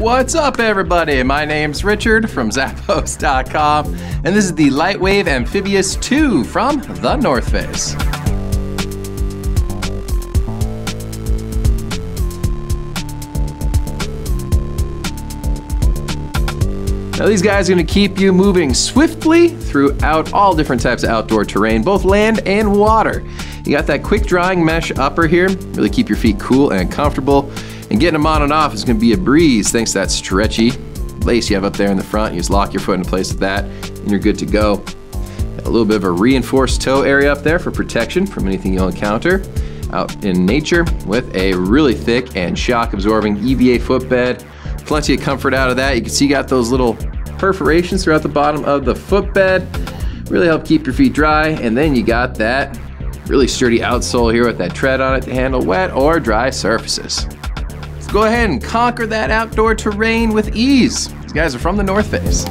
What's up, everybody? My name's Richard from Zappos.com, and this is the Litewave Amphibious 2 from the North Face. Now these guys are gonna keep you moving swiftly throughout all different types of outdoor terrain, both land and water. You got that quick drying mesh upper here, really keep your feet cool and comfortable. And getting them on and off is gonna be a breeze thanks to that stretchy lace you have up there in the front. You just lock your foot in place with that and you're good to go. A little bit of a reinforced toe area up there for protection from anything you'll encounter out in nature with a really thick and shock absorbing EVA footbed. Plenty of comfort out of that. You can see you got those little perforations throughout the bottom of the footbed. Really help keep your feet dry. And then you got that really sturdy outsole here with that tread on it to handle wet or dry surfaces. Go ahead and conquer that outdoor terrain with ease. These guys are from the North Face.